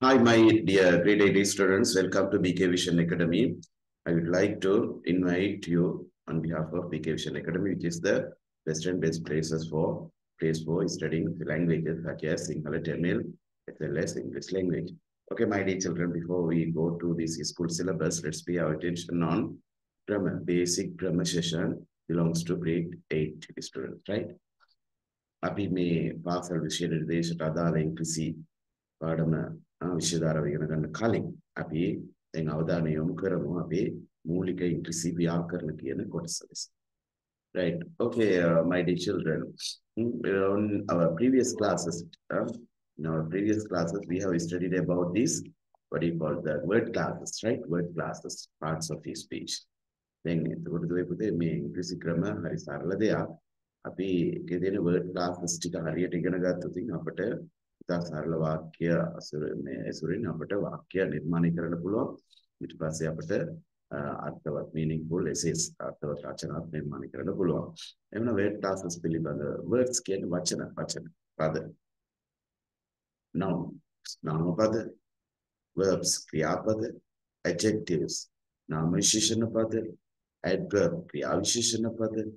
Hi, my dear grade 8 students. Welcome to BK Vision Academy. I would like to invite you on behalf of BK Vision Academy, which is the best and best places for place for studying languages such as Sinhala, Tamil, SLS English language. Okay, my dear children, before we go to this school syllabus, let's pay our attention on grammar. Basic grammar session belongs to grade 8 students, right? Abhi me paasal vishyedu විෂයධාරාව ඉගෙන ගන්න කලින් අපි දැන් අවධානය යොමු කරමු අපේ මූලික ඉංග්‍රීසි ව්‍යාකරණ කියන කොටස ලෙස. Right. Okay, uh, my dear children, hmm, uh, on our previous classes, uh, in our previous classes, we have studied about this, what do you call the word classes, right? Word classes, parts of his speech. දැන් එතකොට දුවේ පුතේ මේ ඉංග්‍රීසි ක්‍රම හරි සරල දෙයක්. අපි ඒකේ තියෙන වර්ඩ් ක්ලාසස් ටික හරියට ඉගෙන ගත්තොත් අපිට ඉතා සරල වාක්‍ය මේ ඇසුරින් අපිට වාක්‍ය නිර්මාණය කරන්න පුළුවන්. ඊට පස්සේ අපිට අර්ථවත් meaningful essays අර්ථවත් රචනාත් නිර්මාණය කරන්න පුළුවන්. එවන වර්ඩ් ක්ලාසස් පිළිබඳ words කියන්නේ වචන වචන පද. noun නාමපද verbs ක්‍රියාපද adjectives නාම විශේෂණ පද adverb ක්‍රියා විශේෂණ පද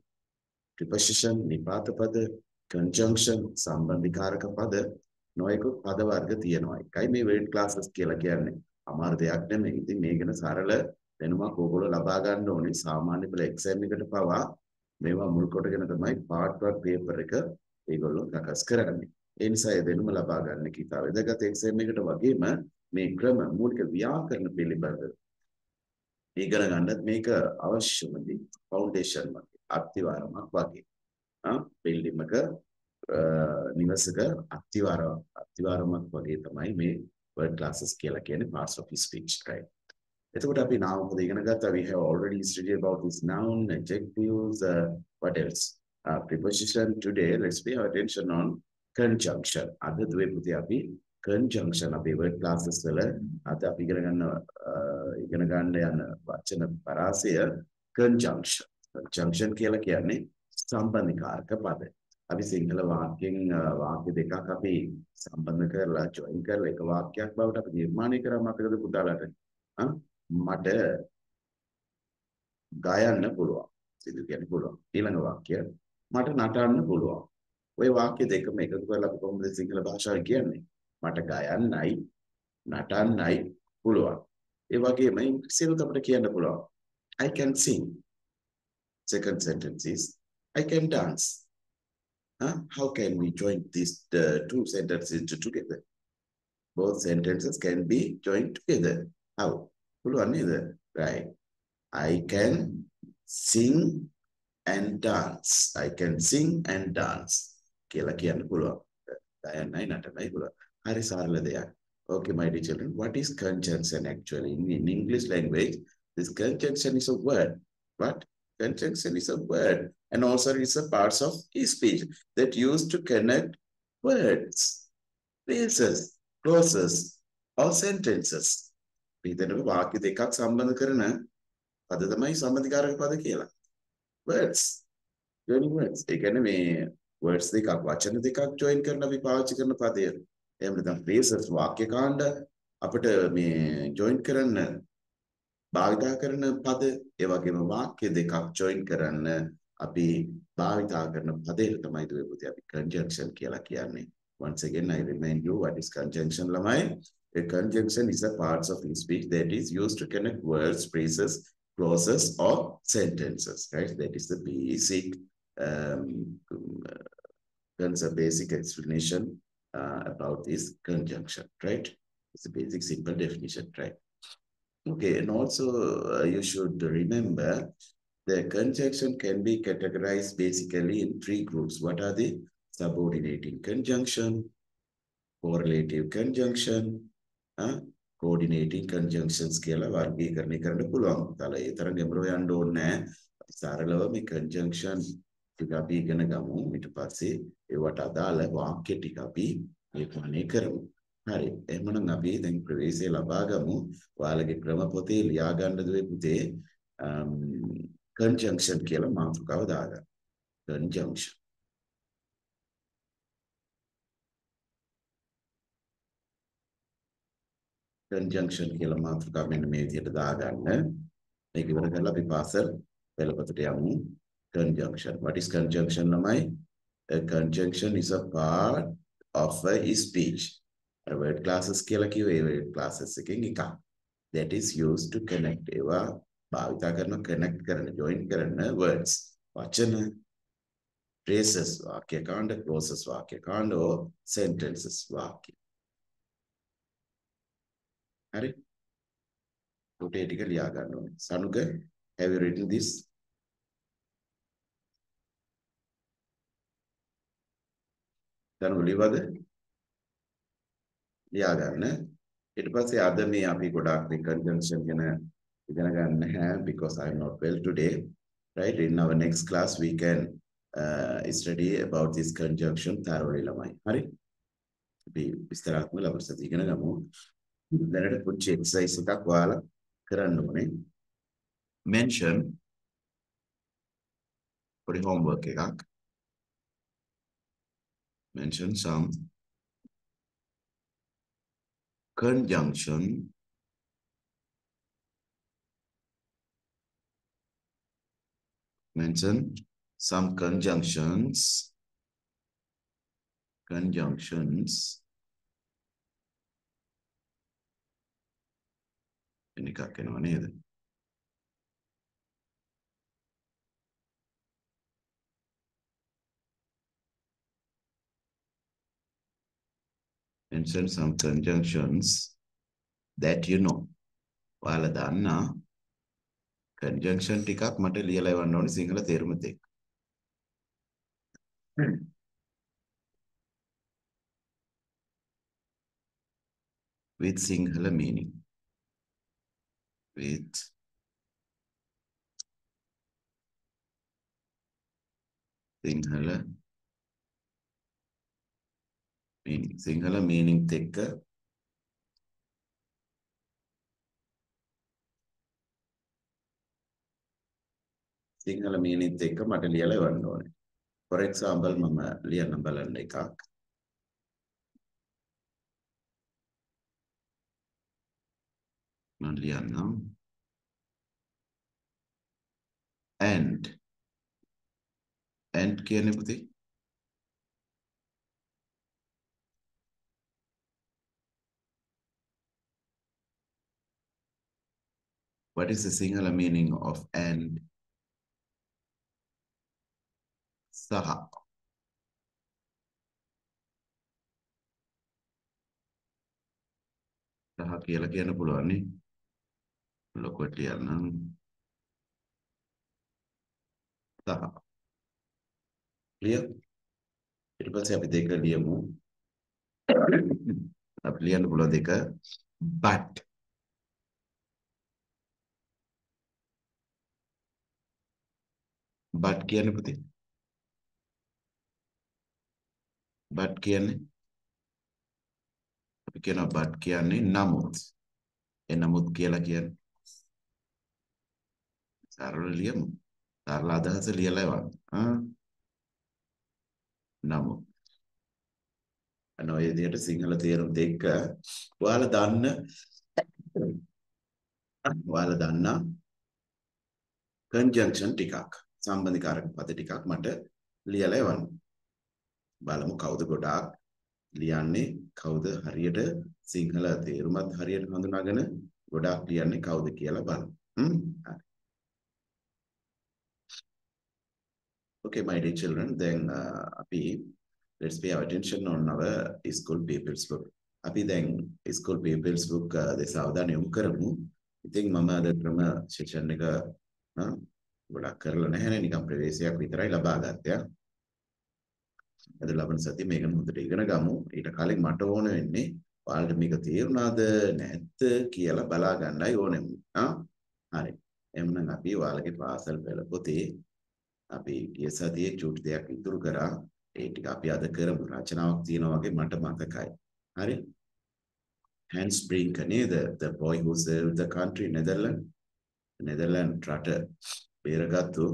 preposition නිපාත පද conjunction සම්බන්ධිකාරක පද නොයෙකුත් පද වර්ග තියෙනවා. එකයි මේ word classes කියලා කියන්නේ. අමාරු දෙයක් නෙමෙයි. ඉතින් මේ ගැන සරල දැනුමක් ඕගොල්ලෝ ලබා ගන්න ඕනේ. සාමාන්‍ය පෙළ එක්සෑම් එකට පවා මේවා මුල් කොටගෙන තමයි part 1 paper එක ඒගොල්ලෝ සකස් කරන්නේ. ඒ නිසා ඒ දැනුම ලබා ගන්න කිතා වැදගත් එක්සෑම් එකට වගේම මේ ක්‍රම මූලික ව්‍යාකරණ පිළිබඳ ඉගෙන ගන්නත් මේක අවශ්‍යමදි ෆවුන්ඩේෂන් වගේ අත්තිවාරමක් වගේ බිල්ඩිමක නිවසක අත්තිවාර අත්තිවාරමක් වගේ තමයි මේ word classes කියලා කියන්නේ parts of speech right. එතකොට අපි නාම පද ඉගෙන ගත්තා? We have already studied about this noun adjectives uh, what else? Uh, preposition today let's pay our attention on conjunction. අද දුවේ පුතේ අපි conjunction අපේ word classes වල අද අපි ඉගෙන ගන්න ඉගෙන ගන්න යන වචන පරාසය conjunction. conjunction කියලා කියන්නේ සම්බන්ධකාරක පද. අපි සිංහල වාක්‍යයෙන් වාක්‍ය දෙකක් අපි සම්බන්ධ කරලා join කරලා එක වාක්‍යයක් බවට අපි නිර්මාණය කරාම අපිට පුතාලට මට ගයන්න පුළුවන්. සිදු කියන්න පුළුවන්. ඊළඟ වාක්‍ය මට නටන්න පුළුවන්. ওই වාක්‍ය දෙකම එකතු කරලා අපි කොහොමද සිංහල භාෂාවෙන් කියන්නේ? මට ගයන්නයි නටන්නයි පුළුවන්. ඒ වගේම ඉංග්‍රීසියෙන් අපිට කියන්න පුළුවන්. I can sing. Second sentence is I can dance. Huh? How can we join these uh, two sentences together? Both sentences can be joined together. How? පුළුවන් නේද? Right. I can sing and dance. I can sing and dance. කියලා කියන්න පුළුවන්. ගයන්නයි නටන්නයි පුළුවන්. හරි සරල දෙයක්. Okay, my dear children, what is conjunction actually? In, in English language, this conjunction is a word. What? Conjunction is a word. And also it's a parts of e speech that used to connect words, phrases, clauses, or sentences. පිටතට වාක්‍ය දෙකක් සම්බන්ධ කරන පද තමයි සම්බන්ධකාරක පද කියලා. words. joining words. ඒ කියන්නේ මේ words දෙකක් වචන දෙකක් join කරන අපි පාවිච්චි කරන පදය. එහෙම නැත්නම් phrases වාක්‍ය කාණ්ඩ අපිට මේ join කරන්න භාවිතා කරන පද ඒ වගේම වාක්‍ය දෙකක් join කරන්න අපි භාවිතා කරන පදයට තමයි දුවේ පුතේ අපි conjunction කියලා කියන්නේ. Once again I remind you what is conjunction ළමයි. A conjunction is a parts of speech that is used to connect words, phrases, clauses or sentences, right? That is the basic um, concept, basic explanation uh, about this conjunction, right? It's a basic simple definition, right? Okay, and also uh, you should remember the conjunction can be categorized basically in three groups. What are they? Subordinating conjunction, correlative conjunction, uh, coordinating conjunctions කියලා වර්ගීකරණය කරන්න පුළුවන්. තල ඒ තරම් ගැඹුරු යන්න ඕනේ නැහැ. අපි සරලව මේ conjunction ටික අපි ඉගෙන ගමු. ඊට පස්සේ ඒවට අදාළ වාක්‍ය ටික අපි නිර්මාණය කරමු. හරි. එහෙමනම් අපි දැන් ප්‍රවේශය ලබා ගමු. ඔයාලගේ ක්‍රම පොතේ ලියා ගන්න දුවේ පුතේ conjunction කියලා මාතෘකාව දාගන්න. conjunction. conjunction කියලා මාතෘකාව මෙන්න මේ විදිහට දාගන්න. මේක ඉවර කරලා අපි පාසල් පෙළපතට යමු. conjunction. What is conjunction ළමයි? A conjunction is a part of a speech. A word classes කියලා කිව්වේ ඒ word classes එකෙන් එකක්. That is used to connect ඒවා භාවිතා කරන connect කරන join කරන words. වචන phrases වාක්‍ය කාණ්ඩ clauses වාක්‍ය කාණ්ඩ or sentences වාක්‍ය. හරි? පුටේ ටික ලියා ගන්න ඕනේ. Sanuka have you written this? දැන් ලියවද? ලියා ගන්න. ඊට පස්සේ අද මේ අපි ගොඩාක් මේ conjunction ගැන ඉගෙන ගන්න නැහැ because I am not well today. Right? In our next class we can uh, study about this conjunction thoroughly ළමයි. හරි? අපි විස්තරාත්මක ලබන ඉගෙන ගමු. දැනට පුංචි exercise එකක් ඔයාලා කරන්න ඕනේ. mention පොඩි homework එකක්. mention some conjunction mention some conjunctions conjunctions එකක් එනවා නේද mention some conjunctions that you know. ඔයාලා දන්නා conjunction ටිකක් මට ලියලා එවන්න ඕනේ සිංහල තේරුමත් එක්ක. with Sinhala meaning. With Sinhala meaning. Sinhala meaning එක්ක සිංහල මීනිත් එක්ක මට ලියලා එවන්න ඕනේ. For example මම ලියන්න බලන්න එකක්. මම ලියන්නම්. and and කියන්නේ පුතේ What is the Sinhala meaning of and? Saha. සහ කියලා කියන්න පුළුවන් නේ. ලොකුවට ලියන්න. සහ. ලිය. ඊට පස්සේ අපි දෙක ලියමු. අපි ලියන්න පුළුවන් දෙක but but කියන්නේ පුතේ but කියන්නේ? අපි කියනවා but කියන්නේ නමුත්. ඒ නමුත් කියලා කියන්නේ? සරල ලියමු. සරල අදහස ලියලා එවන්න. ආ? නමුත්. අන ඔය විදිහට සිංහල තේරුම් දෙක. ඔයාලා දන්න. ඔයාලා දන්නා. conjunction ටිකක්. සම්බන්ධකාරක පද ටිකක් මට ලියලා එවන්න. බලමු කවුද ගොඩාක් ලියන්නේ කවුද හරියට සිංහල තේරුමත් හරියට හඳුනාගෙන ගොඩාක් ලියන්නේ කවුද කියලා බලමු. හ්ම් හරි. Okay my dear children then uh, අපි let's pay our attention on our school people's book. අපි දැන් school people's book uh, දෙස අවධානය යොමු කරමු. ඉතින් මම අද ක්‍රම සෙෂන් එක ගොඩක් කරලා නැහැනේ නිකන් ප්‍රවේශයක් විතරයි ලබා ගත්තේ. අද ලබන සතිය මේක හොඳට ඉගෙන ගමු. ඊට කලින් මට ඕන වෙන්නේ ඔයාලට මේක තේරුණාද නැද්ද කියලා බලා ගන්නයි ඕනේ. ආ හරි. එhmenan අපි ඔයාලගේ පාසල් පෙළ පොතේ අපි ගිය සතියේ චූටි දෙයක් ඉතුරු කරා. ඒ ටික අපි අද කරමු. රචනාවක් තියෙනවා වගේ මට මතකයි. හරි. Hans Brink නේද? The boy who served the country Netherlands. Netherlands රට බේරගත්තු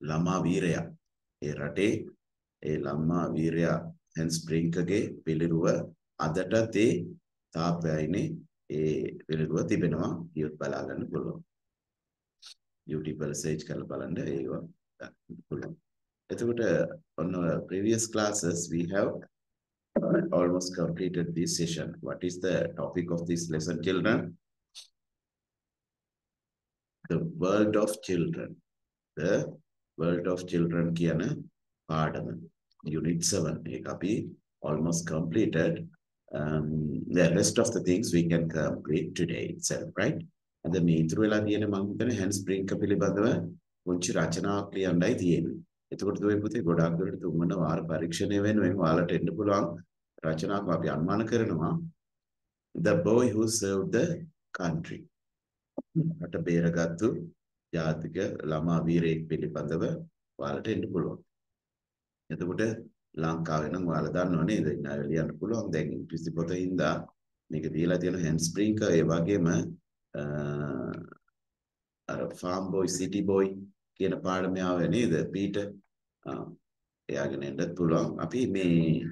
ළමා වීරයා. ඒ රටේ ඒ ළමා වීරයා හෙන්ස් බ්‍රින්ක්ගේ පිළිරුව අදටත් ඒ තාපයයිනේ ඒ පිළිගුව තිබෙනවා කියොත් බලා ගන්න පුළුවන්. YouTube වල search කරලා බලන්න ඒවා පුළුවන්. එතකොට on our previous classes we have uh, almost completed this session. What is the topic of this lesson children? The world of children. The world of children කියන පාඩම. Unit 7 ඒක අපි almost completed. Um, the rest of the things we can complete today itself right? අද මේ ඉතුරු වෙලා තියෙන මම හිතන්නේ hands spring පිළිබඳව පුංචි රචනාවක් ලියන්නයි තියෙන්නේ. එතකොට දුවේ පුතේ ගොඩාක් දුරට තුන්වන වාර පරීක්ෂණය වෙනුවෙන් ඔයාලට එන්න පුළුවන් රචනාවක් අපි අනුමාන කරනවා. The boy who served the country. රට බේරගත්තු ජාතික ළමා වීරයෙක් පිළිබඳව ඔයාලට එන්න පුළුවන්. එතකොට ලංකාවේ නම් ඔයාලා දන්නව නේද? ඉන්නයි ලියන්න පුළුවන්. දැන් ඉංග්‍රීසි පොතින්දා මේක දීලා තියෙන හැන්ඩ් ස්ප්‍රින්ක් ඒ වගේම අර ෆාම් බොයි සිටි බොයි කියන පාඩම ආවේ නේද? පීටර් එයාගෙන එන්නත් පුළුවන්. අපි මේ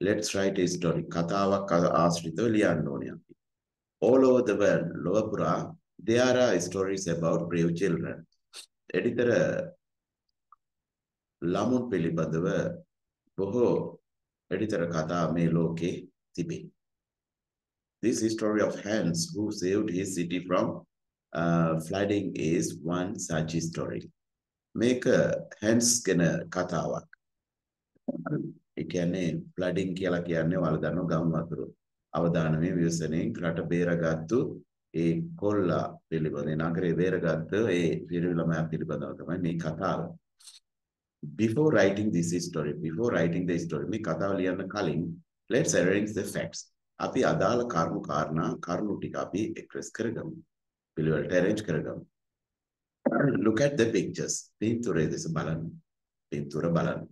let's write a story කතාවක් ආශ්‍රිතව ලියන්න ඕනේ අපි. all over the world ලොව පුරා there are stories about brave children එඩිතර ළමුන් පිළිබඳව බොහෝ එඩිතර කතා මේ ලෝකේ තිබේ. This story of Hans who saved his city from uh, flooding is one such story. මේක Hans ගැන කතාවක්. ඒ කියන්නේ flooding කියලා කියන්නේ ඔයාලා දන්නවා ගම් වතුර. අවදානමේ ව්‍යසනයෙන් රට බේරගත්තු ඒ කොල්ලා පිළිබඳ නගරේ බේරගත්තු ඒ පිරිවිලමයා පිළිබඳව තමයි මේ කතාව. Before writing this story, before writing the story මේ කතාව ලියන්න කලින් let's arrange the facts. අපි අදාළ කරුණු කාරණා කරුණු ටික අපි එක්ස්ප්‍රෙස් කරගමු. පිළිවෙලට arrange කරගමු. Look at the pictures. පින්තූරය දෙස බලන්න. පින්තූර බලන්න.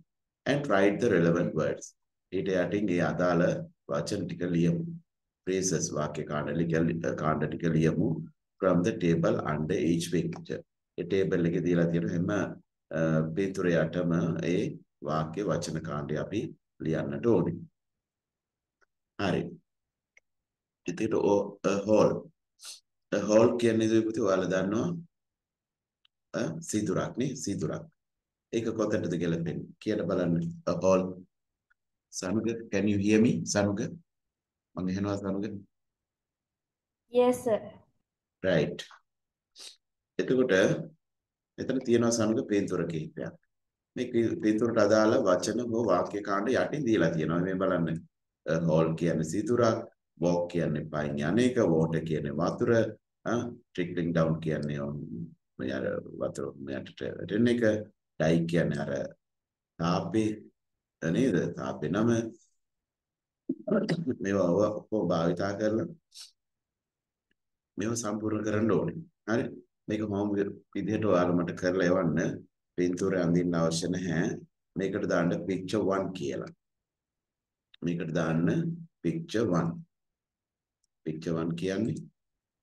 And write the relevant words. ඊට යටින් ඒ අදාළ වචන ටික ලියමු. phrases වාක්‍ය කාණ්ඩ කාණ්ඩ ටික ලියමු from the table under each picture. A table එකේ දීලා තියෙන හැම පින්තූරය යටම ඒ වාක්‍ය වචන කාණ්ඩය අපි ලියන්නට ඕනේ. හරි. ඉතින් ඔ hall. a hall කියන්නේ දුපුති ඔයාලා දන්නවා සිදුරක් නේ සිදුරක්. ඒක කොතනද ගැලපෙන්නේ? කියලා බලන්න. a hall Sanuga, can you hear me? Sanuga? මං ඇහෙනවා Sanuga? Yes sir. Right. එතකොට එතන තියෙනවා Sanuga පින්තූර කිහිපයක්. මේ පින්තූරට අදාළ වචන හෝ වාක්‍ය කාණ්ඩ යටින් දීලා තියෙනවා. මේ බලන්න. hall කියන්නේ සිදුරක්, walk කියන්නේ පයින් යන්නේක, water කියන්නේ වතුර, trickling down කියන්නේ මේ අර වතුර මෙයට රෙන්න එක, die කියන්නේ අර තාපේ නේද? තාපේ නම මේවා ඔක්කොම භාවිතා කරලා මේව සම්පූර්ණ කරන්න ඕනේ. හරි? මේක හෝම් විදිහට ඔයාලා මට කරලා එවන්න. පින්තූරය අඳින්න අවශ්‍ය නැහැ. මේකට දාන්න picture 1 කියලා. මේකට දාන්න picture 1. picture 1 කියන්නේ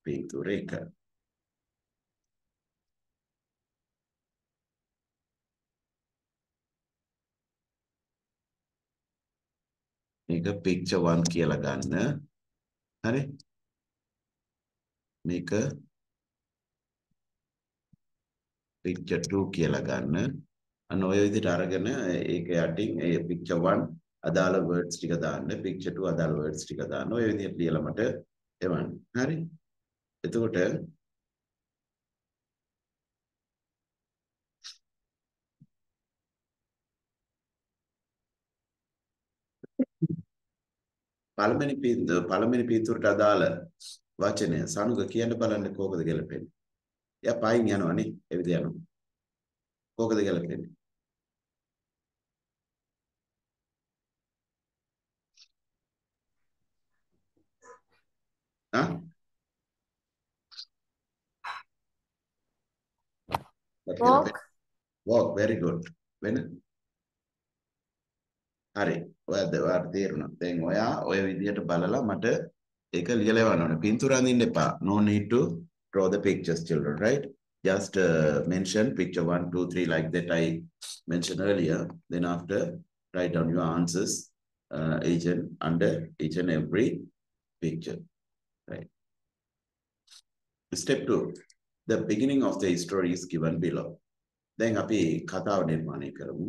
පින්තූර එක. මේක picture 1 කියලා ගන්න. හරි? මේක picture 2 කියලා ගන්න. අන්න ඔය විදිහට අරගෙන ඒක යටින් ඒ picture 1 අදාළ words ටික දාන්න. picture 2 අදාළ words ටික දාන්න. ඔය විදිහට ලියලා මට එවන්න. හරි? එතකොට පළවෙනි පළවෙනි පිටුරට අදාළ වචනය සනුග කියන්න බලන්න කෝකද ගැලපෙන්නේ. එයා පයින් යනවනේ එවිද යනවා. කෝකද ගැලපෙන්නේ? ආ? Walk. Walk very good. වෙන හරි ඔයද ඔයාට තේරුණා දැන් ඔයා ඔය විදිහට බලලා මට ඒක ලියලා එවන්න ඕනේ පින්තූර අඳින්න එපා no need to draw the pictures children right just uh, mention picture 1 2 3 like that i mentioned earlier then after write down your answers uh, each and under each and every picture. Right. Step two. The beginning of the story is given below. දැන් අපි කතාව නිර්මාණය කරමු.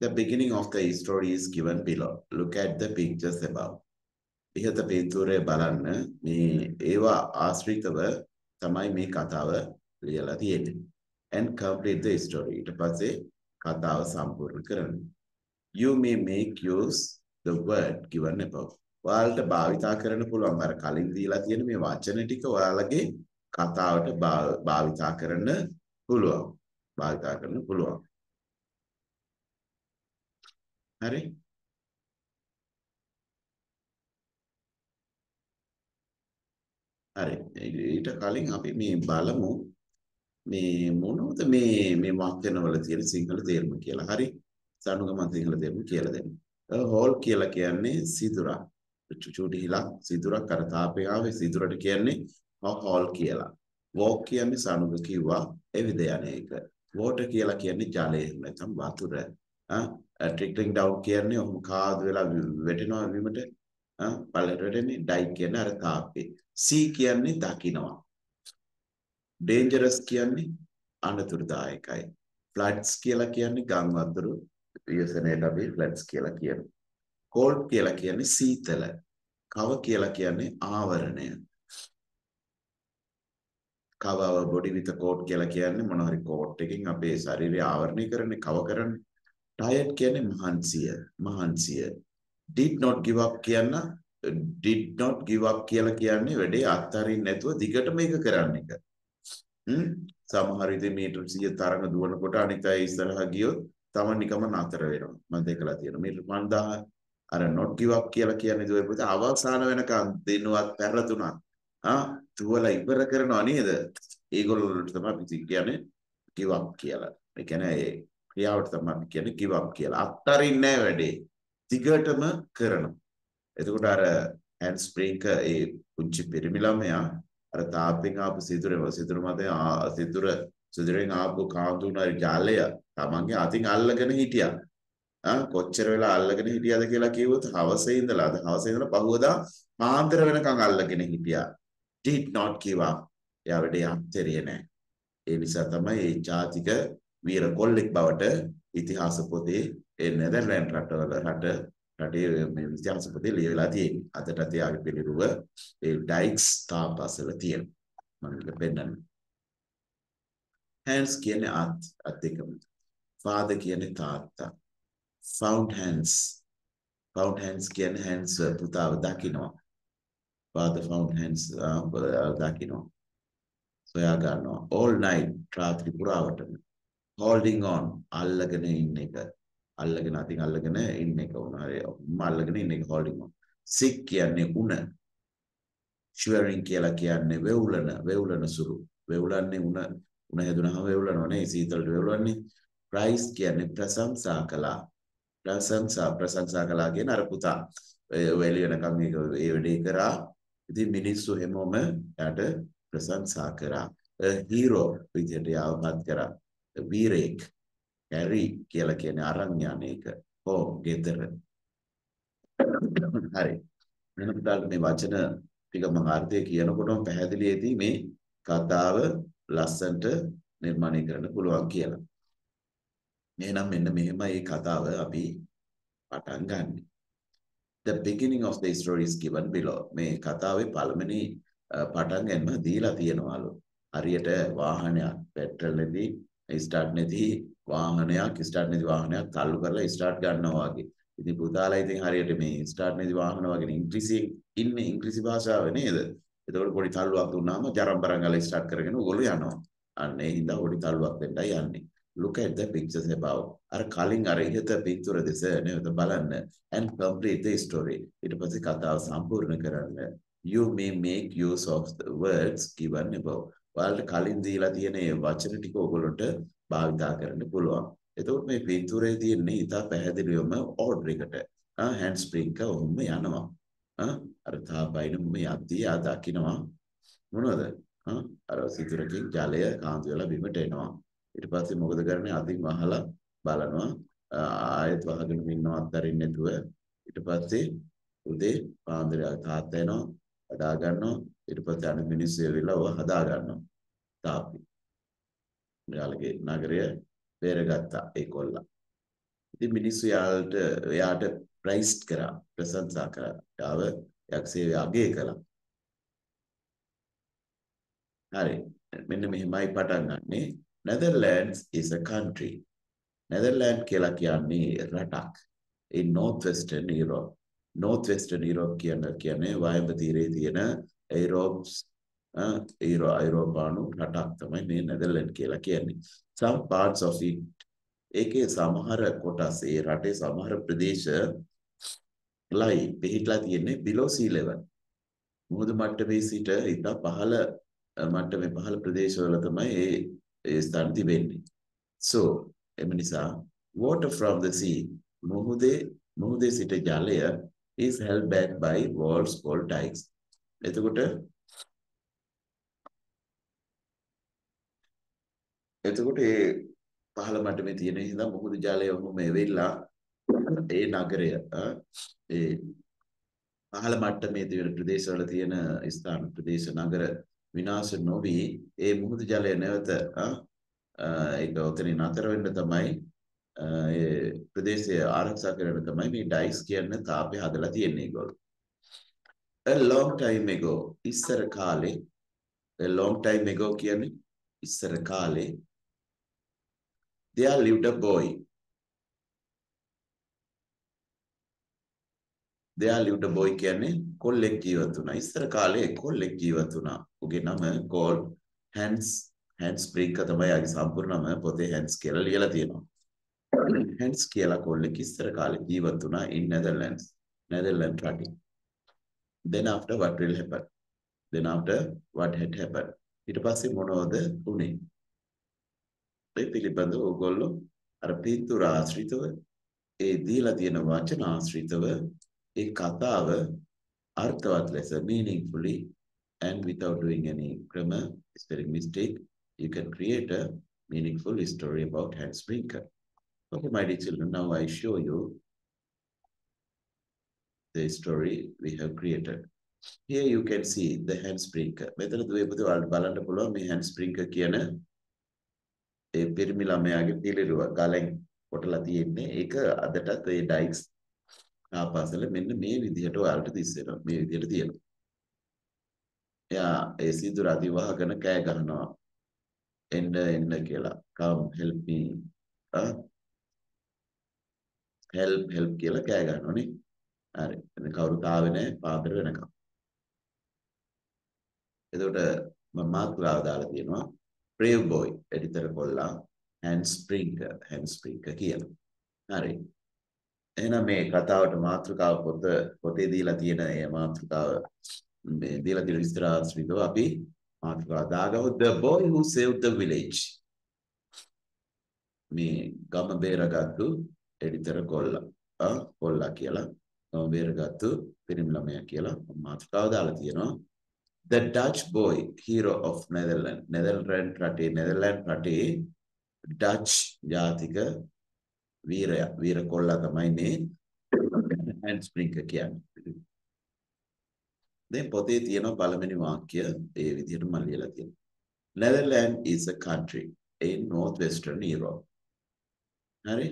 The beginning of the story is given below. Look at the pictures above. ඉහත පින්තූරය බලන්න මේ ඒවා ආශ්‍රිතව තමයි මේ කතාව ලියලා තියෙන්නේ. And complete the story. ඊට පස්සේ කතාව සම්පූර්ණ කරන්න. You may make use the word given above. ඔයාලට භාවිතා කරන්න පුළුවන් අර කලින් දීලා තියෙන මේ වචන ටික ඔයාලගේ කතාවට භාවිතා කරන්න පුළුවන්. භාවිතා කරන්න පුළුවන්. හරි හරි ඊට කලින් අපි මේ බලමු මේ මොනවද මේ මේ වාක්‍යනවල තියෙන සිංහල තේරුම කියලා. හරි. සානුගම සිංහල තේරුම කියලා දෙන්න. හෝල් කියලා කියන්නේ සිදුරක්. චුටි හිලක් සිදුරක් අර තාපේ ආවේ සිදුරට කියන්නේ හෝල් කියලා. වෝක් කියන්නේ සානුග කිව්වා එවිද යන එක. වෝටර් කියලා කියන්නේ ජලය නැත්නම් වතුර. ආ ට්‍රික්ලිං ඩවුන් කියන්නේ ඔහොම කාදු වෙලා වැටෙනවා වීමට ආ පල්ලට වැටෙන්නේ ඩයි කියන්නේ අර තාපේ. සී කියන්නේ දකින්නවා. ඩේන්ජරස් කියන්නේ අනතුරුදායකයි. ෆ්ලඩ්ස් කියලා කියන්නේ ගම් වතුර වියසනයට අපි ෆ්ලඩ්ස් කියලා කියනවා. කෝල්ඩ් කියලා කියන්නේ සීතල. කව කියලා කියන්නේ ආවරණය. කවව බොඩි විත කෝට් කියලා කියන්නේ මොන හරි කෝට් එකකින් අපේ ශරීරය ආවරණය කරන්නේ කව කරන්නේ. ටයර්ඩ් කියන්නේ මහන්සිය. මහන්සිය. did not give up කියන did not give up කියලා කියන්නේ වැඩේ අත්හරින්න නැතුව දිගට මේක කරන්න එක. හ්ම් සමහර විට මීටර් 100 තරඟ දුවනකොට අනිත් අය ඉස්සරහා ගියොත් තමන් නිකම නතර වෙනවා. මම දැකලා තියෙනවා. මීටර් 5000 අර not give up කියලා කියන්නේ දුවපුත අවසාන වෙනකන් දිනුවත් පැරතුණා. ආ දුවලා ඉවර කරනවා නේද? ඒගොල්ලෝ තමයි අපි කියන්නේ give up කියලා. ඒ කියන්නේ ඒ ක්‍රියාවට තමයි අපි කියන්නේ give up කියලා. අත්තරින්නේ නැහැ වැඩේ. දිගටම කරනවා. එතකොට අර හැන්ඩ් ස්ප්‍රින්ක ඒ පුංචි පිරිමි ළමයා අර තාපෙන් ආපු සිදුරේ සිදුර මත සිදුර සිදුරෙන් ආපු කාඳුනාරි ජාලය තමන්ගේ අතින් අල්ලගෙන හිටියා. ආ කොච්චර වෙලා අල්ලගෙන හිටියද කියලා කිව්වොත් හවසේ ඉඳලා අද හවසේ ඉඳලා පහුවදා පාන්දර වෙනකන් අල්ලගෙන හිටියා. did not give up. එයා වැඩේ අත්හැරියේ නැහැ. ඒ නිසා තමයි මේ ජාතික වීර කොල්ලෙක් බවට ඉතිහාස පොතේ ඒ නෙදර්ලෑන්ඩ් රටවල රට රටේ මේ ඉතිහාස පොතේ ලියවිලා තියෙන්නේ. අදටත් එයාගේ පිළිරුව ඒ ඩයික්ස් තාපසල තියෙනවා. මම පෙන්නන්න. hands කියන්නේ අත් අත් දෙකම. father කියන්නේ තාත්තා. found hands found hands කියන්නේ hands පුතාව දකින්නවා. father found hands දකින්නවා. සොයා ගන්නවා. all night රාත්‍රී පුරාවටම holding on අල්ලගෙන ඉන්න එක. අල්ලගෙන අතින් අල්ලගෙන ඉන්න එක උනා. අල්ලගෙන ඉන්න එක holding on. sick කියන්නේ උණ. shivering කියලා කියන්නේ වෙවුලන වෙවුලන සුළු. වෙවුලන්නේ උණ උණ හැදුනහම වෙවුලනවා නේ සීතලට වෙවුලන්නේ. price කියන්නේ ප්‍රශංසා කළා. ප්‍රශංසා ප්‍රශංසා කළා කියන අර පුතා වෙලි වෙනකම් මේක ඒ වැඩේ කරා. ඉතින් මිනිස්සු හැමෝම යාට ප්‍රශංසා කරා. හීරෝ විදියට යාවපත් කරා. වීරෙක් කැරි කියලා කියන්නේ අරන් යන එක. ඕ ගෙදර. හරි. වෙනදාට මේ වචන ටික මම අර්ථය කියනකොටම පැහැදිලි ඇති මේ කතාව ලස්සන්ට නිර්මාණය කරන්න පුළුවන් කියලා. එහෙනම් මෙන්න මෙහෙමයි මේ කතාව අපි පටන් ගන්න. The beginning of the story is given below. මේ කතාවේ පළවෙනි පටන් ගැනීම දීලා තියෙනවලු. හරියට වාහනයක් පෙට්‍රල් නැති ස්ටාර්ට් නැති වාහනයක් ස්ටාර්ට් නැති වාහනයක් තල්ලු කරලා ස්ටාර්ට් ගන්නවා වගේ. ඉතින් පුතාලා ඉතින් හරියට මේ ස්ටාර්ට් නැති වාහන වගේ ඉංග්‍රීසියෙන් ඉන්නේ ඉංග්‍රීසි භාෂාව නේද? එතකොට පොඩි තල්ලුවක් දුන්නාම ජරම් බරම් ගාලා ස්ටාර්ට් කරගෙන ඕගොල්ලෝ යනවා. අන්න ඒ හින්දා පොඩි තල්ලුවක් දෙන්නයි යන්නේ. look at the pictures above අර කලින් අර ඉහත පින්තූර දෙස නේද බලන්න and complete the story ඊට පස්සේ කතාව සම්පූර්ණ කරන්න you may make use of the words given above ඔයාලට කලින් දීලා තියෙන මේ වචන ටික ඕගොල්ලන්ට භාවිතා කරන්න පුළුවන් එතකොට මේ පින්තූරේ තියෙන්නේ ඉතා පැහැදිලිවම ඕඩර් එකට. ආ හෑන්ඩ් ස්ප්‍රින් එක ඔහොම යනවා. ආ අර තාපයින ඔහොම යද්දී ආ දකින්නවා මොනවද? ආ අර සිතුරකින් ජලය කාන්දු වෙලා බිමට එනවා. ඊට පස්සේ මොකද කරන්නේ? අදින් වහලා බලනවා. ආයෙත් වහගෙන ඉන්නවා අත්තරින් නැතුව. ඊට පස්සේ උදේ පාන්දර තාත්තා එනවා හදා ගන්නවා. ඊට පස්සේ අනිත් මිනිස්සු එවිලා ඔය හදා ගන්නවා. තාප්පි. යාළගේ නගරය බේරගත්තා ඒ කොල්ලා. ඉතින් මිනිස්සු යාළට එයාට ප්‍රයිස් කරා ප්‍රශංසා කරා. යාව යක්ෂේ අගය කළා. හරි. මෙන්න මෙහෙමයි පටන් ගන්නෙ. Netherlands is a country. Netherland කියලා කියන්නේ රටක්. in northwestern Europe. northwestern Europe කියන කියන්නේ වායඹ තීරයේ තියෙන යුරෝප්ස් ඒරෝ අයුරෝපානු රටක් තමයි මේ නෙදර්ලන්ඩ් කියලා කියන්නේ. some parts of it ඒකේ සමහර කොටස් ඒ රටේ සමහර ප්‍රදේශ ලයි පිහිටලා තියෙන්නේ below sea level. මුහුදු මට්ටමේ සිට ඉතා පහළ මට්ටමේ පහළ ප්‍රදේශවල තමයි ඒ ඒ ස්ථාන තිබෙන්නේ. so එම නිසා water from the sea මුහුදේ මුහුදේ සිට ජලය is held back by walls called dikes. එතකොට එතකොට ඒ පහළ මට්ටමේ තියෙන හින්දා මුහුදු ජලය ඔහොම එවෙලා ඒ නගරය ඒ පහළ මට්ටමේ තියෙන ප්‍රදේශවල තියෙන ස්ථාන ප්‍රදේශ නගර විනාශ නොවි ඒ මුහුදු ජලය නැවත ඒක ඔතනින් අතර වෙන්න තමයි ඒ ප්‍රදේශය ආරක්ෂා කරන තමයි මේ ඩයිස් කියන තාපේ හදලා තියෙන්නේ ඒගොල්ලෝ. A long time ago ඉස්සර කාලේ a long time ago කියන්නේ ඉස්සර කාලේ there lived a boy there lived a boy කියන්නේ කොල්ලෙක් ජීවත් වුණා. ඉස්සර කාලේ කොල්ලෙක් ජීවත් වුණා. උගේ නම called Hans Hans Brink තමයි ආගේ සම්පූර්ණ නම පොතේ Hans කියලා ලියලා තියෙනවා. Hans කියලා කොල්ලෙක් ඉස්සර කාලේ ජීවත් වුණා in Netherlands. Netherlands රටේ. Then after what will happen? Then after what had happened? ඊට පස්සේ මොනවද උනේ? ඒ පිළිබඳව ඕගොල්ලෝ අර පින්තූර ආශ්‍රිතව ඒ දීලා තියෙන වචන ආශ්‍රිතව ඒ කතාව අර්ථවත් ලෙස meaningfully and without doing any grammar spelling mistake you can create a meaningful story about Hans Brinker. Okay, my dear children, now I show you the story we have created. Here you can see the handsprinker. මෙතන දුවේපුත ඔයාලට බලන්න පුළුවන් මේ handsprinker කියන ඒ පිරිමි ළමයාගේ පිළිරුව ගලෙන් කොටලා තියෙන්නේ. ඒක අදටත් ඒ ඩයික්ස් ආපාසල මෙන්න මේ විදිහට ඔයාලට දිස්සෙනවා. මේ විදිහට තියෙනවා. එයා ඒ සිදුර අදිවාහගෙන කෑ ගහනවා. එන්න එන්න කියලා. come help me. Ah, help help කියලා කෑ ගන්නවනේ. හරි. එතන කවුරුත් ආවේ නැහැ පාන්දර වෙනකම්. එතකොට මම මාතෘකාව දාලා තියෙනවා brave boy එඩිතර කොල්ලා hand springer hand springer කියලා. හරි. එහෙනම් මේ කතාවට මාතෘකාව පොත පොතේ දීලා තියෙන ඒ මාතෘකාව මේ දීලා තියෙන විස්තර ආශ්‍රිතව අපි මාතෘකාව දාගමු the boy who saved the village. මේ ගම බේරගත්තු එඩිතර කොල්ලා. ආ කොල්ලා කියලා ගම බේරගත්තු පිරිමි ළමයා කියලා මාතෘකාව දාලා තියෙනවා. the Dutch boy hero of Netherlands Netherlands රටේ Netherlands රටේ Dutch ජාතික වීරයා වීර කොල්ලා තමයි මේ Hans Brinker කියන්නේ. දැන් පොතේ තියෙන පළවෙනි වාක්‍ය ඒ විදිහට මම ලියලා තියෙනවා. Netherlands is a country in northwestern Europe. හරි?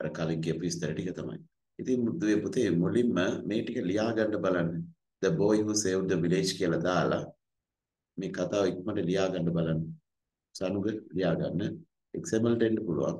අර කලින් කියපු විස්තර ටික තමයි. ඉතින් මුදුවේ පුතේ මුලින්ම මේ ටික ලියා ගන්න බලන්න. the boy who saved the village කියලා දාලා මේ කතාව ඉක්මනට ලියා ගන්න බලන්න. සනුග ලියා ගන්න. එක්සැම්පල් දෙන්න පුළුවන්.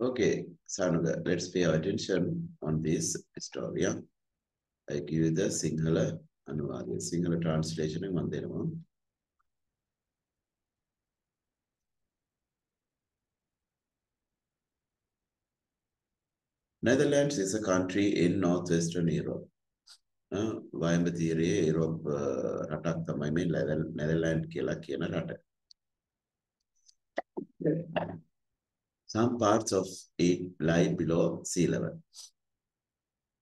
Okay, Sanuga, let's pay our attention on this story. Yeah? I give you the Sinhala Anuvadi, Sinhala translation in Mandirama. Netherlands is a country in northwestern Europe. Wayamba තීරයේ Europe රටක් තමයි මේ නෙදර්ලෑන්ඩ් කියලා කියන රට. Some parts of it lie below sea level.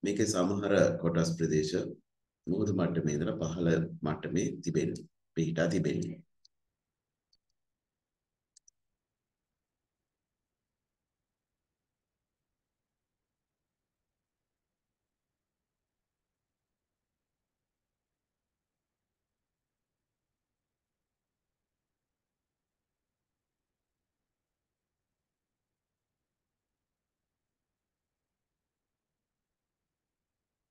මේකේ සමහර කොටස් ප්‍රදේශ මුහුදු මට්ටමේ ඉඳලා පහළ මට්ටමේ තිබෙන්නේ. පිහිටා තිබෙන්නේ.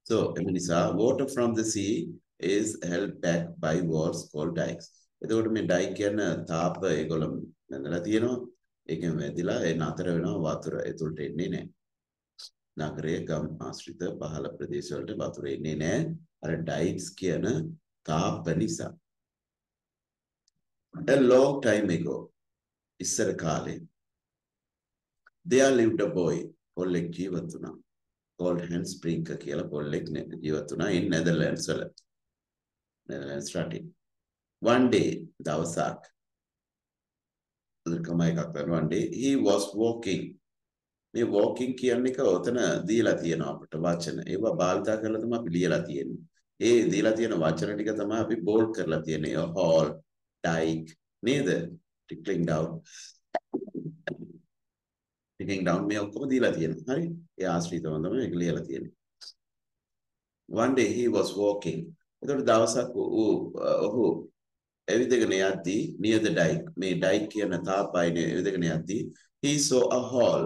So, එම නිසා water from the sea is held back by walls called dikes. එතකොට මේ ඩයික් කියන තාප ඒගොල්ලෝ නැදලා තියෙනවා. ඒකෙන් වැදිලා ඒ නතර වෙනවා වතුර එතුළට එන්නේ නැහැ. නගරයේ ගම් ආශ්‍රිත පහළ ප්‍රදේශ වලට වතුර එන්නේ නැහැ. අර ඩයික්ස් කියන තාප නිසා. A long time ago ඉස්සර කාලේ there lived a boy පොල්ලෙක් ජීවත් වුණා. Called Hans Brinker කියලා පොල්ලෙක් ජීවත් වුණා in Netherlands වල. Netherlands රටේ. One day දවසක් උදකම එකක් තමයි one day he was walking මේ walking කියන එක ඔතන දීලා තියෙනවා අපිට වචන. ඒවා භාවිතා කරලා තමයි අපි ලියලා තියෙන්නේ. ඒ දීලා තියෙන වචන ටික තමයි අපි බෝල්ඩ් කරලා තියෙන්නේ. hall, dike නේද? tickling down ටිකෙන් ඩවුන් මේ ඔක්කොම දීලා තියෙනවා. හරි? ඒ ආශ්‍රිතව තමයි මේක ලියලා තියෙන්නේ. One day he was walking. එතකොට දවසක් ඌ ඔහු ඇවිදගෙන යද්දී near the dike මේ dike කියන තාපයිනේ ඇවිදගෙන යද්දී he saw a hole.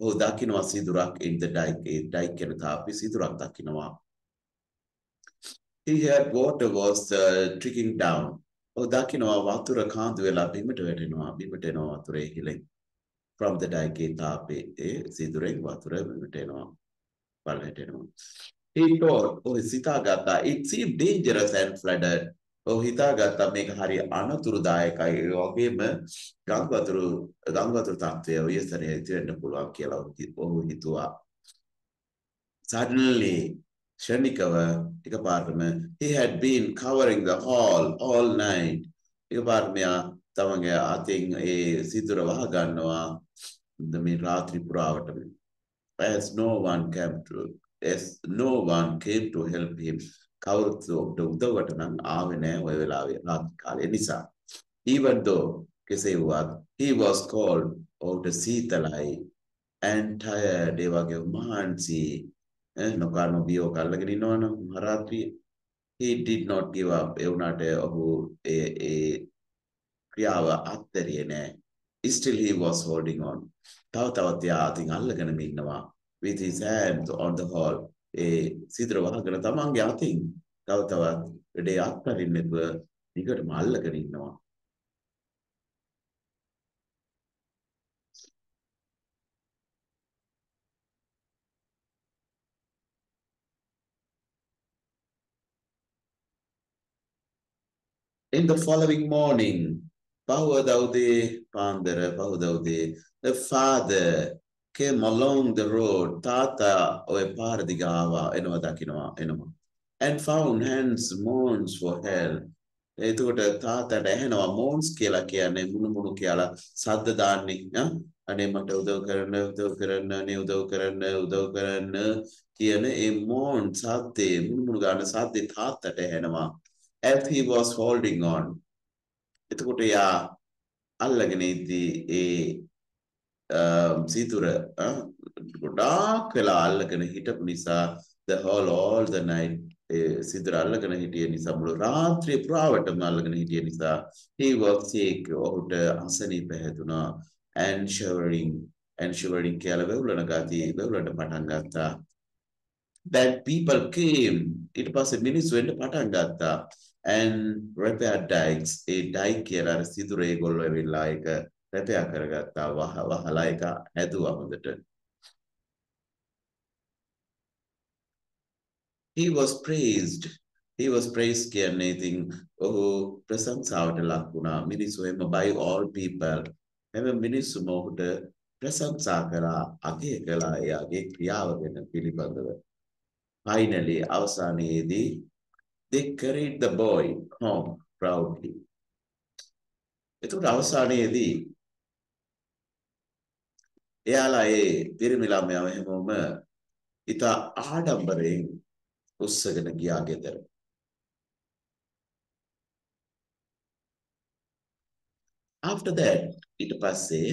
ඔහු දකින්නවා සිදුරක් in the dike. A dike කියන තාපේ සිදුරක් දකින්නවා. He had water was uh, trickling down. ඔහු දකින්නවා වතුර කාන්දු වෙලා බිමට වැටෙනවා. බිමට එනවා වතුරේ හිලෙන්. From the dike තාපේ ඒ සිදුරෙන් වතුර බිමට එනවා. පල්ලෙට එනවා. He thought, oh හිතාගත්තා it seemed dangerous and flooded. ඔහු හිතාගත්තා මේක හරි අනතුරුදායකයි ඒ වගේම ගම් වතුරු ගම් වතුරු තත්ත්වය ඔය සරේ ඉතිරෙන්න පුළුවන් කියලා ඔහු හිතුවා. Suddenly ෂණිකව එකපාරටම he had been covering the hall all night. එකපාරටම තමගේ අතින් ඒ සිදුර වහ ගන්නවා මේ රාත්‍රී පුරාවටම as no one came to as no one came to help him. කවුරුත් ඔබට උදව්වට නම් ආවේ නැහැ ওই වෙලාවේ රාත්‍රී කාලේ නිසා. Even though කෙසේ වුවත් he was called ඔහුට සීතලයි. And tired ඒ වගේ මහන්සි නොකානු බියෝ කල්ලගෙන ඉන්නවනම් රාත්‍රියේ he did not give up. ඒ වුණාට ඔහු ඒ ඒ ක්‍රියාව අත්හැරියේ නෑ. Still he was holding on. තව තවත් යා අතින් අල්ලගෙනම ඉන්නවා. With his hands on the hall ඒ සිදුර වහගෙන තමන්ගේ අතින් තව තවත් වැඩේ අත්හරින්න නැතුව නිකටම අල්ලගෙන ඉන්නවා. In the following morning, පහුවදවුදේ පාන්දර පහුදවුදේ the father came along the road තාතා ඔය පාර දිගාවා එනවා දකිනවා එනවා and found hands moans for help එතකොට තාතට ඇහෙනවා moans කියලා කියන්නේ? මුණු මුණු කියලා. සද්ද දාන්නේ අනේ මට උදව් කරන්න උදව් කරන්න අනේ උදව් කරන්න උදව් කරන්න කියන ඒ moan සද්දේ මුණු මුණු ගන්න සද්දේ තාත්තට ඇහෙනවා. As he was holding on එතකොට යා අල්ලගෙන ඉද්දී ඒ සීතුර ගොඩාක් වෙලා අල්ලගෙන හිටපු නිසා the whole all the night සිදුර අල්ලගෙන හිටිය නිසා මුළු රාත්‍රිය පුරාවටම අල්ලගෙන හිටිය නිසා he was sick ඔහුට අසනීප හැදුනා. And shivering and shivering කියලා වෙවුලන ගතිය වෙවුලට පටන් ගත්තා. That people came. ඊට පස්සේ මිනිස්සු එන්න පටන් ගත්තා. And repair dikes A dike කියලා අර සිදුර ඒගොල්ලෝ ඇවිල්ලා ඒක රැපයා කරගත්තා වහ වහලා එක හැදුවා හොඳට. He was praised. He was praised කියන්නේ ඉතින් ඔහු ප්‍රශංසාවට ලක් වුණා. මිනිස්සු එම by all people. එම මිනිස්සුම ඔහුට ප්‍රශංසා කරා අගය කළා එයාගේ ක්‍රියාව ගැන පිළිබඳව. Finally අවසානයේදී they carried the boy home proudly. එතකොට අවසානයේදී එයාලා ඒ පිරිමි ළමයාව හැමෝම ඉත ආඩම්බරයෙන් උස්සගෙන ගියා ගෙදර. After that ඊට පස්සේ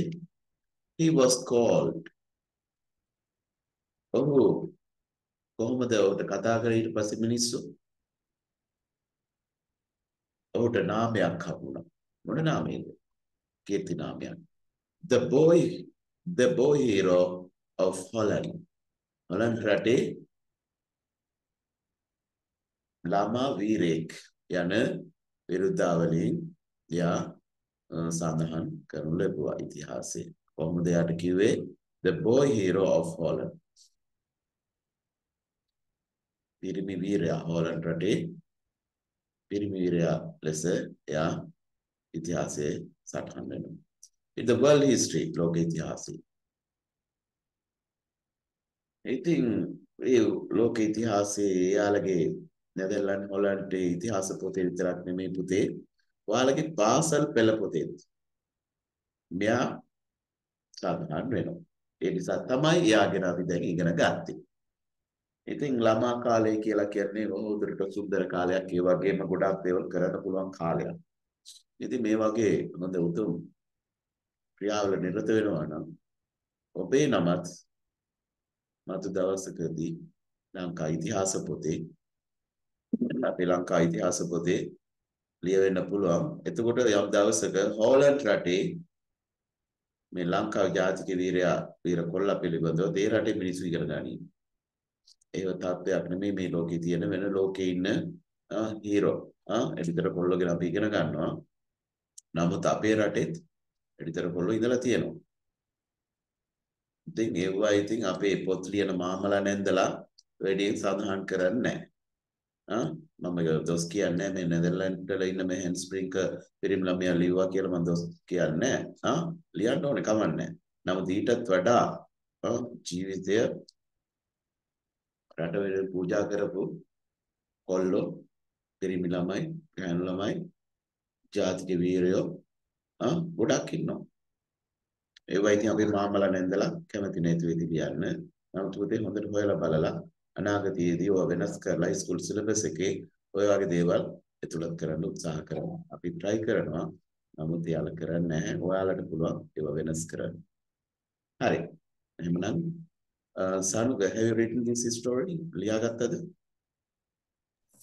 he was called. ඔහු කොහොමද ඔහුට කතා කරේ? ඊට පස්සේ මිනිස්සු ඔහුට නාමයක් හම්බුණා. මොන නාමයේද? කීර්ති නාමයක්. The boy the boy hero of Holland. Holland රටේ ළමා වීරයෙක් යන විරුද්ධාවලින් යා සඳහන් කරනු ලැබුවා ඉතිහාසයේ. කොහොමද යාට කිව්වේ? The boy hero of Holland. පිරිමි වීරයා හෝලන්ඩ් රටේ පිරිමි වීරයා ලෙස එයා ඉතිහාසයේ සටහන් වෙනවා. In the world history ලෝක ඉතිහාසයේ. ඉතින් ඒ ලෝක ඉතිහාසයේ එයාලගේ නෙදර්ලන්ඩ් හොලන්ඩ් ඉතිහාස පොතේ විතරක් නෙමෙයි පුතේ ඔයාලගේ පාසල් පෙළ පොතේත් මෙයා සඳහන් වෙනවා. ඒ නිසා තමයි එයාගෙන අපි දැන් ඉගෙන ගත්තේ. ඉතින් ළමා කාලය කියලා කියන්නේ බොහෝදුරට සුන්දර කාලයක් ඒ වගේම ගොඩාක් දේවල් කරන්න පුළුවන් කාලයක් ඉතින් මේ වගේ හොඳ උතුම් ක්‍රියාවල නිරත වෙනවා නම් ඔබේ නමත් මතු දවසකදී ලංකා ඉතිහාස පොතේ අපේ ලංකා ඉතිහාස පොතේ ලියවෙන්න පුළුවන්. එතකොට යම් දවසක හෝලන්ඩ් රටේ මේ ලංකා ජාතික වීරයා වීර කොල්ලා පිළිබඳව ඒ රටේ මිනිස්සු ඉගෙන ගනී. ඒව තත්ත්වයක් නෙමෙයි මේ ලෝකේ තියෙන වෙන ලෝකේ ඉන්න හීරෝ. ආ එඩිතර කොල්ලෝ ගැන අපි ඉගෙන ගන්නවා. නමුත් අපේ රටෙත් එඩිතර කොල්ලෝ ඉඳලා තියෙනවා. ඉතින් ඒවා ඉතින් අපේ පොත් ලියන මාමලා නැන්දලා වැඩි සඳහන් කරන්නේ නැහැ. මම දොස් කියන්නේ මේ නෙදර්ලන්ඩ් වල ඉන්න මේ හෙන්ස්ප්‍රින්ක පිරිමි ළමයා ලිව්වා කියලා මම දොස් කියන්නේ ආ ලියන්න ඕනේ කමන්නේ. නමුත් ඊටත් වඩා ජීවිතය රට වෙන පූජා කරපු කොල්ලෝ පිරිමි ළමයි ගෑනු ළමයි ජාතික වීරයෝ ආ ගොඩක් ඉන්නවා. ඒවා ඉතින් අපේ මාමලා නැන්දලා කැමති නැති වෙදි කියන්න. නමුත් පුතේ හොඳට හොයලා බලලා අනාගතයේදී ඔය වෙනස් කරලා ස්කූල් සිලබස් එකේ ඔය වගේ දේවල් ඇතුළත් කරන්න උත්සාහ කරනවා. අපි try කරනවා. නමුත් එයාලා කරන්නේ නැහැ. ඔයාලට පුළුවන් ඒවා වෙනස් කරන්න. හරි. එහෙමනම් සනුග have you written this story? ලියාගත්තද?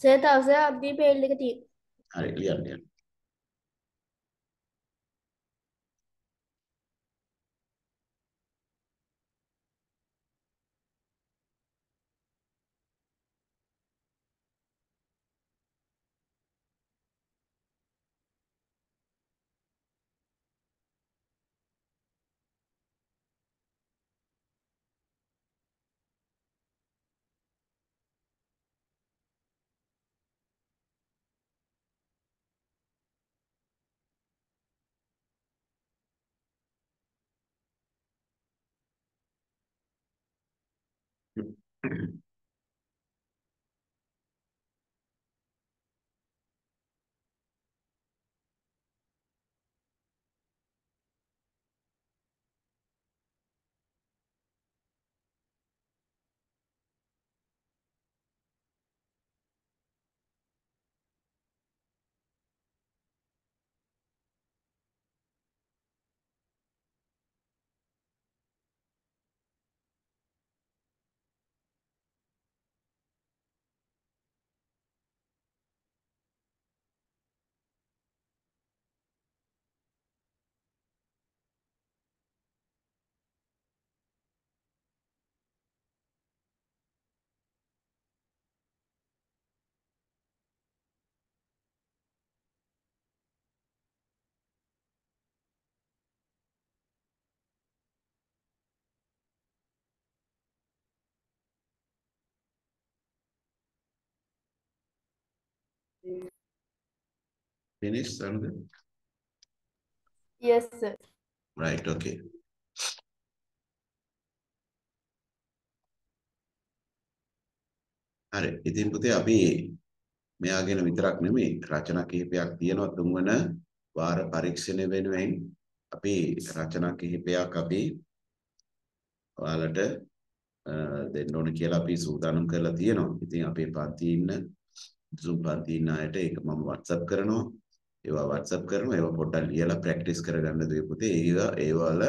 සර් තවස අබ්දී පේල් එක තියෙනවා. හරි ලියන්න ලියන්න. Finish Sanuga? yes sir right okay හරි ඉතින් පුතේ අපි මෙයා ගැන විතරක් නෙමෙයි රචනා කිහිපයක් තියෙනවා තුන්වන වාර පරීක්ෂණය වෙනුවෙන් අපි රචනා කිහිපයක් අපි ඔයාලට දෙන්න ඕන කියලා අපි සූදානම් කරලා තියෙනවා. ඉතින් අපේ පන්තියේ ඉන්න Zoom පන්තියේ ඉන්න අයට ඒක මම WhatsApp කරනවා. ඒවා WhatsApp කරනවා. ඒවා පොඩ්ඩක් ලියලා ප්‍රැක්ටිස් කරගන්න දුවේ පුතේ. ඒවා ඒවල